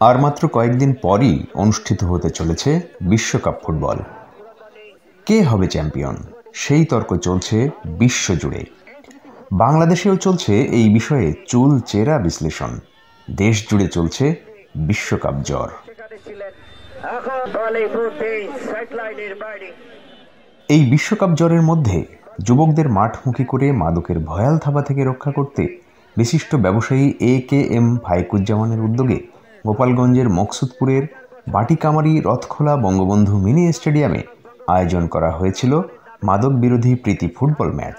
আর মাত্র কয়েকদিন পরই অনুষ্ঠিত হতে চলেছে বিশ্বকাপ ফুটবল। কে হবে চ্যাম্পিয়ন? সেই তর্ক চলছে বিশ্বজুড়ে। বাংলাদেশেও চলছে এই বিষয়ে চুল চেরা বিশ্লেষণ। দেশ জুড়ে চলছে বিশ্বকাপ জ্বর। এই বিশ্বকাপ জ্বরের মধ্যে যুবকদের মাঠমুখী করে মাদকের ভয়াল থাবা থেকে রক্ষা করতে বিশিষ্ট ব্যবসায়ী এ কে এম ফাইকুজ্জামানের উদ্যোগে গোপালগঞ্জের মকসুদপুরের বাটিকামারি রথখোলা বঙ্গবন্ধু মিনি স্টেডিয়ামে আয়োজন করা হয়েছিল মাদক বিরোধী প্রীতি ফুটবল ম্যাচ।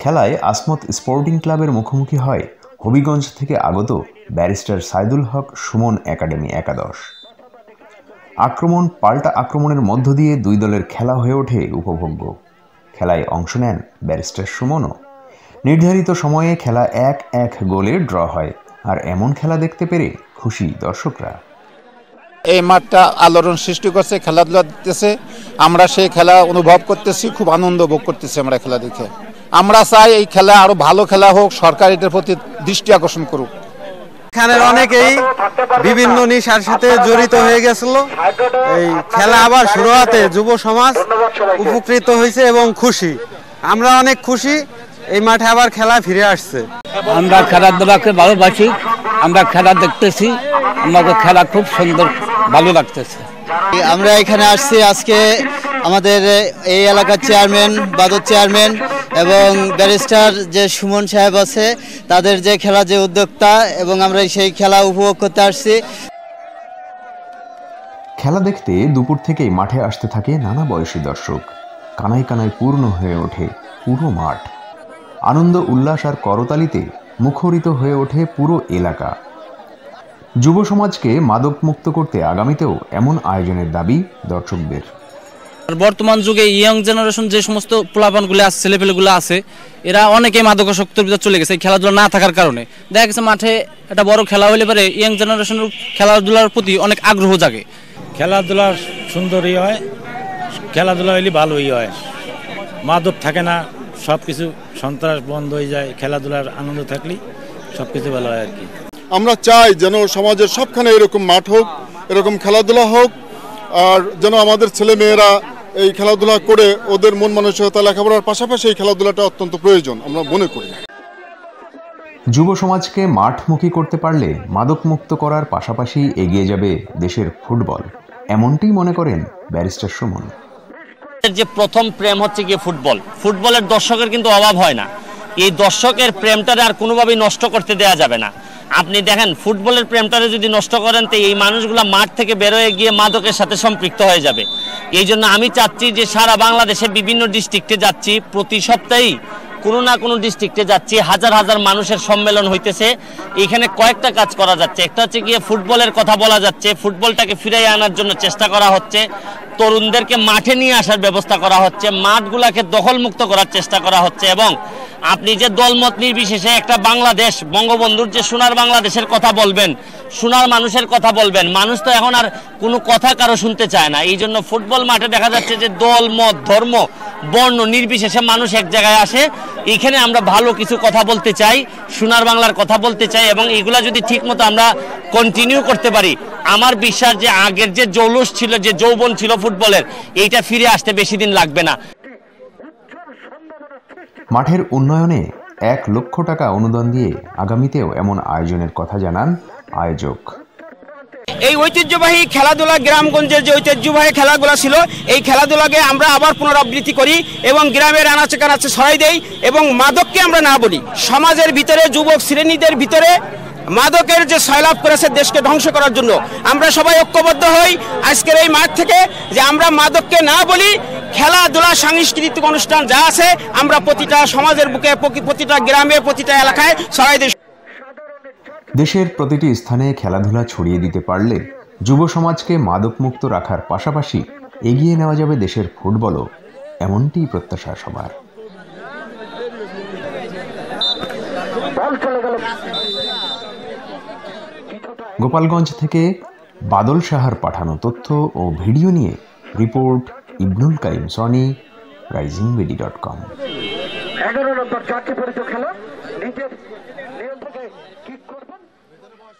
খেলায় আসমত স্পোর্টিং ক্লাবের মুখোমুখি হয় হবিগঞ্জ থেকে আগত ব্যারিস্টার সাইদুল হক সুমন একাডেমি একাদশ। আক্রমণ পাল্টা আক্রমণের মধ্য দিয়ে দুই দলের খেলা হয়ে ওঠে উপভোগ্য। খেলায় অংশ নেন ব্যারিস্টার সুমনও। নির্ধারিত সময়ে খেলা এক এক গোলে ড্র হয়, আর এমন খেলা দেখতে পেরে খুশি দর্শকরা। এই মাঠটা আলোড়ন সৃষ্টি করছে, খেলাধুলা দিতেছে। আমরা সেই খেলা অনুভব করতেছি, খুব আনন্দ ভোগ করতেছি আমরা খেলা দেখে। আমরা চাই এই খেলা আরও ভালো খেলা হোক, সরকার এটার প্রতি দৃষ্টি আকর্ষণ করুক। এখানের অনেকেই বিভিন্ন নেশার সাথে জড়িত হয়ে গেছিল। এই খেলা আবার শুরু হতে যুব সমাজ উপকৃত হয়েছে এবং খুশি। আমরা অনেক খুশি এই মাঠে আবার খেলা ফিরে আসছে। আমরা খেলাধুলাকে ভালোবাসি আমরা খেলা দেখতেছি আমাদের খেলা খুব সুন্দর ভালো লাগতেছে। আমরা এখানে আসছি আজকে আমাদের এই এলাকার চেয়ারম্যান বাদর চেয়ারম্যান এবং ব্যারিস্টার যে সুমন সাহেব আছে, তাদের যে খেলা যে উদ্যোক্তা, এবং আমরা সেই খেলা উপভোগ করতে আসছি। খেলা দেখতে দুপুর থেকেই মাঠে আসতে থাকে নানা বয়সী দর্শক। কানায় কানায় পূর্ণ হয়ে ওঠে পুরো মাঠ। আনন্দ, উল্লাস আর করতালিতে মুখরিত হয়ে ওঠে পুরো এলাকা। যুব সমাজকে মাদক মুক্ত করতে আগামীতেও এমন আয়োজনের দাবি দর্শকদের। আর বর্তমান যুগে ইয়াং জেনারেশন যে সমস্ত প্লাবানগুলো আছে ছেলেপেলেগুলো আছে এরা অনেকে মাদকাসক্তের ভিতরে চলে গেছে এই খেলাধুলা না থাকার কারণে। দেখা গেছে মাঠে একটা বড় খেলা হলে পরে ইয়াং জেনারেশনের খেলাধুলার প্রতি অনেক আগ্রহ জাগে। খেলাধুলা সুন্দরই হয় খেলাধুলা হইলে ভালোই হয়। মাদক থাকে না সব কিছু সন্ত্রাস বন্ধ হয়ে যায় খেলাধুলার আনন্দ থাকলে সব কিছু ভালো হয় আর কি। আমরা চাই যেন সমাজের সবখানে এরকম মাঠ হোক এরকম খেলাধুলা হোক আর যেন আমাদের ছেলে মেয়েরা এই খেলাধুলা করে ওদের মন মানসিকতা লেখাপড়ার পাশাপাশি এই খেলাধুলাটা অত্যন্ত প্রয়োজন আমরা মনে করি। যুব সমাজকে মাঠমুখী করতে পারলে মাদক মুক্ত করার পাশাপাশি এগিয়ে যাবে দেশের ফুটবল। এমনটি মনে করেন ব্যারিস্টার সুমন। যে প্রথম প্রেম হচ্ছে গিয়ে ফুটবল। ফুটবলের দর্শকের কিন্তু অভাব হয় না। এই দর্শকের প্রেমটারে আর কোনোভাবেই নষ্ট করতে দেয়া যাবে না। আপনি দেখেন, ফুটবলের প্রেমটারে যদি নষ্ট করেন, তো এই মানুষগুলো মাঠ থেকে বেরোয় গিয়ে মাদকের সাথে সম্পৃক্ত হয়ে যাবে। এই জন্য আমি চাচ্ছি যে সারা বাংলাদেশে বিভিন্ন ডিস্ট্রিক্টে যাচ্ছি। প্রতি সপ্তাহেই কোনো না কোনো ডিস্ট্রিক্টে যাচ্ছি। হাজার হাজার মানুষের সম্মেলন হইতেছে। এখানে কয়েকটা কাজ করা যাচ্ছে। একটা হচ্ছে গিয়ে ফুটবলের কথা বলা যাচ্ছে। ফুটবলটাকে ফিরাই আনার জন্য চেষ্টা করা হচ্ছে। তরুণদেরকে মাঠে নিয়ে আসার ব্যবস্থা করা হচ্ছে। মাঠগুলাকে দখলমুক্ত করার চেষ্টা করা হচ্ছে এবং আপনি যে দলমত নির্বিশেষে একটা বাংলাদেশ, বঙ্গবন্ধুর যে সোনার বাংলাদেশের কথা বলবেন, সোনার মানুষের কথা বলবেন, মানুষ তো এখন আর কোনো কথা কারও শুনতে চায় না। এই জন্য ফুটবল মাঠে দেখা যাচ্ছে যে দল, মত, ধর্ম, বর্ণ নির্বিশেষে মানুষ এক জায়গায় আসে। এখানে আমরা ভালো কিছু কথা বলতে চাই, সোনার বাংলার কথা বলতে চাই এবং এগুলা যদি ঠিকমতো আমরা কন্টিনিউ করতে পারি, আমার বিশ্বাস যে আগের যে জৌলুস ছিল, যে যৌবন ছিল ফুটবলের, এইটা ফিরে আসতে বেশি দিন লাগবে না। মাঠের উন্নয়নে এক লক্ষ টাকা অনুদান দিয়ে আগামীতেও এমন আয়োজনের কথা জানান আয়োজক। এই ঐতিহ্যবাহী খেলাধুলা গ্রামগঞ্জের যে ঐতিহ্যবাহী খেলাগুলো ছিল, এই খেলাধুলাকে আমরা আবার পুনরাবৃত্তি করি এবং গ্রামের আনাচে কানাচে ছড়াই দেই এবং মাদককে আমরা না বলি, সমাজের ভিতরে, যুবক শ্রেণীদের ভিতরে মাদকের যে সয়লাভ করেছে দেশকে ধ্বংস করার জন্য। আমরা সবাই ঐক্যবদ্ধ হই আজকের এই মাঠ থেকে যে আমরা মাদককে না বলি খেলাধুলা সাংস্কৃতিক অনুষ্ঠান যা আছে আমরা প্রতিটা সমাজের বুকে প্রতিটা গ্রামে প্রতিটা এলাকায় ছড়াই দিই দেশের প্রতিটি স্থানে খেলাধুলা ছড়িয়ে দিতে পারলে যুব সমাজকে মাদকমুক্ত রাখার পাশাপাশি এগিয়ে নেওয়া যাবে দেশের ফুটবলও। এমনটি প্রত্যাশা সবার। গোপালগঞ্জ থেকে বাদল সাহার পাঠানো তথ্য ও ভিডিও নিয়ে report Ibnul Kaim Soni rising BD dot com. এগারো নম্বর চারটি পরিচয় খেলা। নিজের করবে